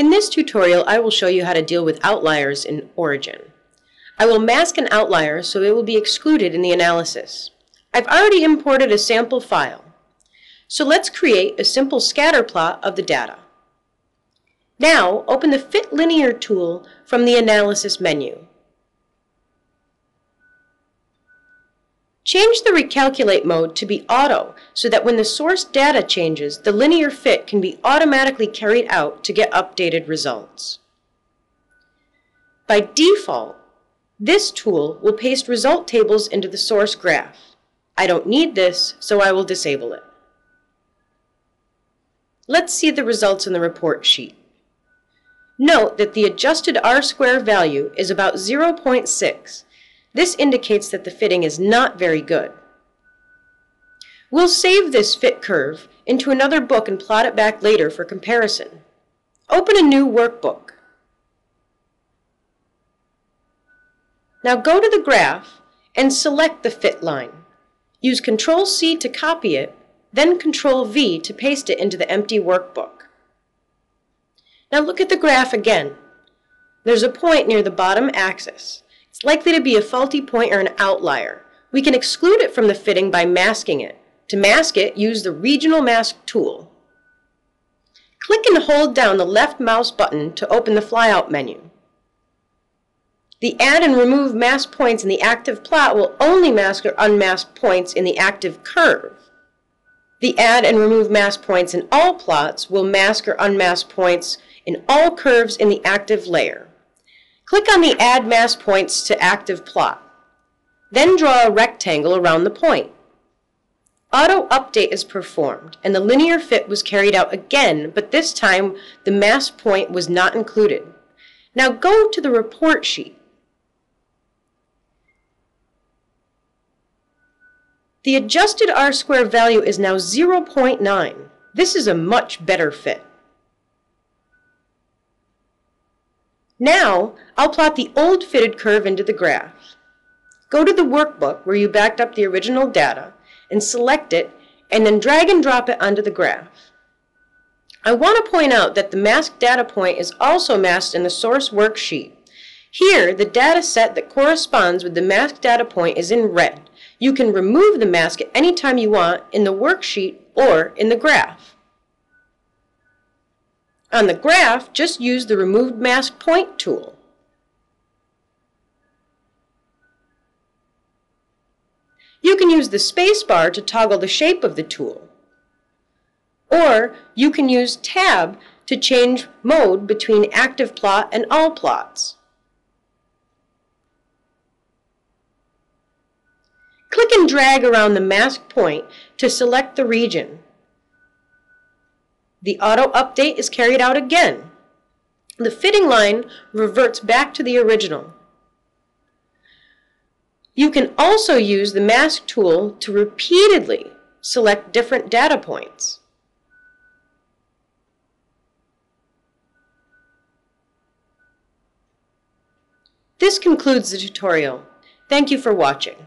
In this tutorial, I will show you how to deal with outliers in Origin. I will mask an outlier so it will be excluded in the analysis. I've already imported a sample file. So let's create a simple scatter plot of the data. Now, open the Fit Linear tool from the Analysis menu. Change the Recalculate mode to be Auto so that when the source data changes, the linear fit can be automatically carried out to get updated results. By default, this tool will paste result tables into the source graph. I don't need this, so I will disable it. Let's see the results in the report sheet. Note that the adjusted R-square value is about 0.6, this indicates that the fitting is not very good. We'll save this fit curve into another book and plot it back later for comparison. Open a new workbook. Now go to the graph and select the fit line. Use Control-C to copy it, then Control-V to paste it into the empty workbook. Now look at the graph again. There's a point near the bottom axis. It's likely to be a faulty point or an outlier. We can exclude it from the fitting by masking it. To mask it, use the Regional Mask tool. Click and hold down the left mouse button to open the flyout menu. The add and remove mask points in the active plot will only mask or unmask points in the active curve. The add and remove mask points in all plots will mask or unmask points in all curves in the active layer. Click on the Add Mask Points to Active Plot. Then draw a rectangle around the point. Auto update is performed, and the linear fit was carried out again, but this time the mask point was not included. Now go to the report sheet. The adjusted R-square value is now 0.9. This is a much better fit. Now, I'll plot the old fitted curve into the graph. Go to the workbook where you backed up the original data and select it and then drag and drop it onto the graph. I want to point out that the masked data point is also masked in the source worksheet. Here, the data set that corresponds with the masked data point is in red. You can remove the mask at any time you want in the worksheet or in the graph. On the graph, just use the Removed Mask Point tool. You can use the spacebar to toggle the shape of the tool. Or you can use Tab to change mode between active plot and all plots. Click and drag around the mask point to select the region. The auto update is carried out again. The fitting line reverts back to the original. You can also use the mask tool to repeatedly select different data points. This concludes the tutorial. Thank you for watching.